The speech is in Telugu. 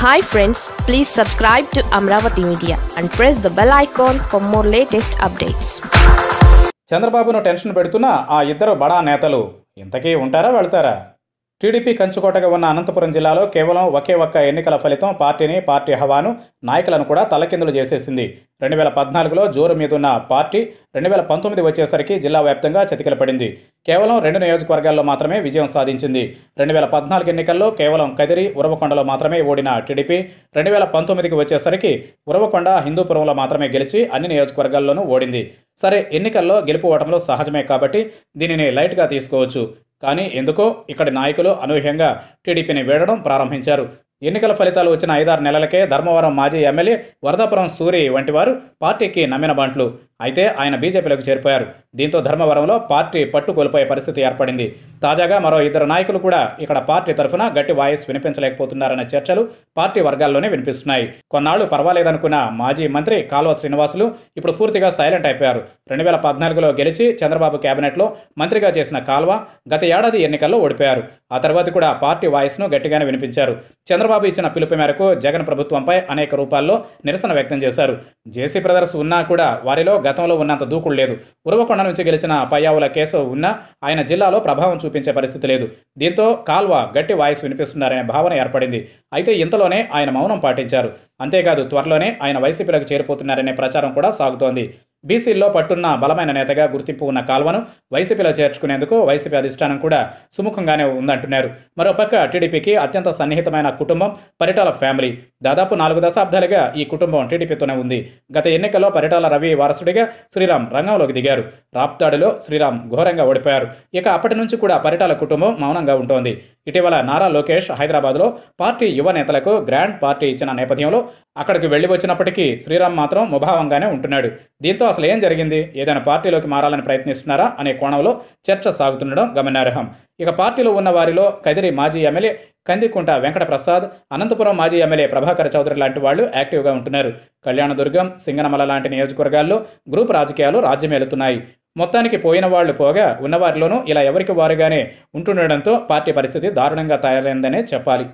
Hi friends please subscribe to Amaravati media and press the bell icon for more latest updates చంద్రబాబును టెన్షన్ పెడుతున్న ఆ ఇద్దరు బడా నేతలు ఇంతకీ ఉంటారా వెళ్తారా? టీడీపీ కంచుకోటగా ఉన్న అనంతపురం జిల్లాలో కేవలం ఒకే ఒక్క ఎన్నికల ఫలితం పార్టీని పార్టీ హవాను నాయకులను కూడా తలకిందులు చేసేసింది. రెండు వేల పద్నాలుగులో జోరు మీదున్న పార్టీ రెండు వేల పంతొమ్మిది వచ్చేసరికి జిల్లా వ్యాప్తంగా చతికిల పడింది కేవలం రెండు నియోజకవర్గాల్లో మాత్రమే విజయం సాధించింది. రెండు వేల పద్నాలుగు ఎన్నికల్లో కేవలం కదిరి ఉరవకొండలో మాత్రమే ఓడిన టీడీపీ రెండు వేల పంతొమ్మిదికి వచ్చేసరికి ఉరవకొండ హిందూపురంలో మాత్రమే గెలిచి అన్ని నియోజకవర్గాల్లోనూ ఓడింది. సరే ఎన్నికల్లో గెలుపు ఓటములు సహజమే కాబట్టి దీనిని లైట్గా తీసుకోవచ్చు. కానీ ఎందుకో ఇక్కడి నాయకులు అనూహ్యంగా టీడీపీని వీడడం ప్రారంభించారు. ఎన్నికల ఫలితాలు వచ్చిన ఐదారు నెలలకే ధర్మవరం మాజీ ఎమ్మెల్యే వరదాపురం సూరి వంటి వారు పార్టీకి నమ్మిన బంట్లు. అయితే ఆయన బీజేపీలోకి చేరిపోయారు. దీంతో ధర్మవరంలో పార్టీ పట్టు కోల్పోయే పరిస్థితి ఏర్పడింది. తాజాగా మరో ఇద్దరు నాయకులు కూడా ఇక్కడ పార్టీ తరఫున గట్టి వాయిస్ వినిపించలేకపోతున్నారనే చర్చలు పార్టీ వర్గాల్లోనే వినిపిస్తున్నాయి. కొన్నాళ్ళు పర్వాలేదనుకున్న మాజీ మంత్రి కాల్వ శ్రీనివాసులు ఇప్పుడు పూర్తిగా సైలెంట్ అయిపోయారు. రెండు వేల పద్నాలుగులో గెలిచి చంద్రబాబు కేబినెట్లో మంత్రిగా చేసిన కాల్వ గత ఏడాది ఎన్నికల్లో ఓడిపోయారు. ఆ తర్వాత కూడా పార్టీ వాయిస్ను గట్టిగానే వినిపించారు. చంద్రబాబు ఇచ్చిన పిలుపు మేరకు జగన్ ప్రభుత్వంపై అనేక రూపాల్లో నిరసన వ్యక్తం చేశారు. జేసీ బ్రదర్స్ ఉన్నా కూడా వారిలో గతంలో ఉన్నంత దూకుడు లేదు. ఉరవకొండ నుంచి గెలిచిన పయ్యావుల కేసు ఉన్నా ఆయన జిల్లాలో ప్రభావం చూపించే పరిస్థితి లేదు. దీంతో కాల్వ గట్టి వాయిస్ వినిపిస్తున్నారనే భావన ఏర్పడింది. అయితే ఇంతలోనే ఆయన మౌనం పాటించారు. అంతేకాదు త్వరలోనే ఆయన వైసీపీలకు చేరిపోతున్నారనే ప్రచారం కూడా సాగుతోంది. బీసీల్లో పట్టున్న బలమైన నేతగా గుర్తింపు ఉన్న కాల్వను వైసీపీలో చేర్చుకునేందుకు వైసీపీ అధిష్టానం కూడా సుముఖంగానే ఉందంటున్నారు. మరోపక్క టీడీపీకి అత్యంత సన్నిహితమైన కుటుంబం పరిటాల ఫ్యామిలీ. దాదాపు నాలుగు దశాబ్దాలుగా ఈ కుటుంబం టీడీపీతోనే ఉంది. గత ఎన్నికల్లో పరిటాల రవి వారసుడిగా శ్రీరామ్ రంగంలోకి దిగారు. రాప్తాడులో శ్రీరామ్ ఘోరంగా ఓడిపోయారు. ఇక అప్పటి నుంచి కూడా పరిటాల కుటుంబం మౌనంగా ఉంటోంది. ఇటీవల నారా లోకేష్ హైదరాబాద్లో పార్టీ యువ నేతలకు గ్రాండ్ పార్టీ ఇచ్చిన నేపథ్యంలో అక్కడికి వెళ్ళి వచ్చినప్పటికీ శ్రీరామ్ మాత్రం ముభావంగానే ఉంటున్నాడు. దీంతో అసలు ఏం జరిగింది? ఏదైనా పార్టీలోకి మారాలని ప్రయత్నిస్తున్నారా? అనే కోణంలో చర్చ సాగుతుండడం గమనార్హం. ఇక పార్టీలో ఉన్న వారిలో కదిరి మాజీ ఎమ్మెల్యే కందికుంట వెంకట ప్రసాద్ అనంతపురం మాజీ ఎమ్మెల్యే ప్రభాకర్ చౌదరి లాంటి వాళ్ళు యాక్టివ్గా ఉంటున్నారు. కళ్యాణదుర్గం సింగనమల లాంటి నియోజకవర్గాల్లో గ్రూప్ రాజకీయాలు రాజ్యమేలుతున్నాయి. మొత్తానికి పోయిన వాళ్ళు పోగా ఉన్నవారిలోనూ ఇలా ఎవరికి వారుగానే ఉంటుండడంతో పార్టీ పరిస్థితి దారుణంగా తయారైందనే చెప్పాలి.